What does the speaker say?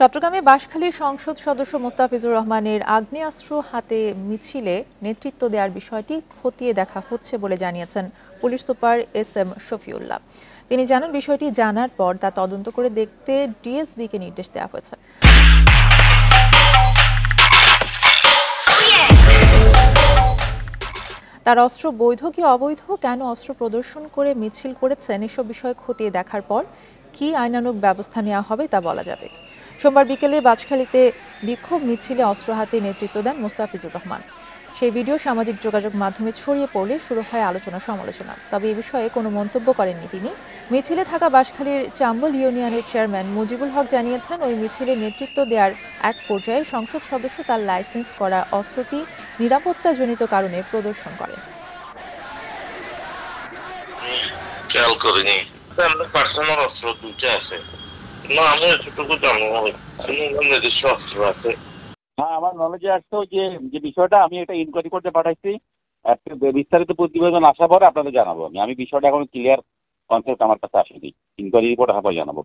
চট্টগ্রামে বাঁশখালীর সংসদ সদস্য মোস্তাফিজুর রহমানের আগ্নেয়াস্ত্র হাতে মিছিলে নেতৃত্ব দেওয়ার বিষয়টি খতিয়ে দেখা হচ্ছে বলে জানিয়েছেন police super S M Shafiullah. তিনি জানান, বিষয়টি জানার পর তা তদন্ত করে দেখতে ডিএসবিকে নির্দেশ দেওয়া হয়েছে। তার অস্ত্র বৈধ কি অবৈধ, কেন অস্ত্র প্রদর্শন করে মিছিল করেছেন, এসব বিষয় খতিয়ে দেখার পর কি আইনানুগ ব্যবস্থা নেওয়া হবে তা বলা যাবে। সোমবার বিকেলে বাজখালীতে বিক্ষোভ মিছিলে অস্ত্র হাতে নেতৃত্ব দেন মোস্তাফিজুর রহমান। সেই ভিডিও সামাজিক যোগাযোগ মাধ্যমে ছড়িয়ে পড়লে শুরু হয় আলোচনা সমালোচনা। তবে এ বিষয়ে কোনো মন্তব্য করেননি তিনি। মিছিলে থাকা বাঁশখালীর চাম্বল ইউনিয়নের চেয়ারম্যান মুজিবুল হক জানিয়েছেন, ওই মিছিলে নেতৃত্ব দেওয়ার এক পর্যায়ে সংসদ সদস্য তার লাইসেন্স করা অস্ত্রটি নিরাপত্তাজনিত কারণে প্রদর্শন করেন খেয়াল করিনি। পার্সোনাল অস্ত্র দুইটা আছে। না, আমি হ্যাঁ আমার নলেজে আসতো যে যে বিষয়টা আমি একটা ইনকোয়ারি করতে পাঠাইছি। একটা বিস্তারিত প্রতিবেদন আসার পরে আপনাদের জানাব। আমি আমি বিষয়টা এখন ক্লিয়ার কনসেপ্ট আমার কাছে আসেনি। ইনকোয়ারি রিপোর্ট আসার পর জানাব।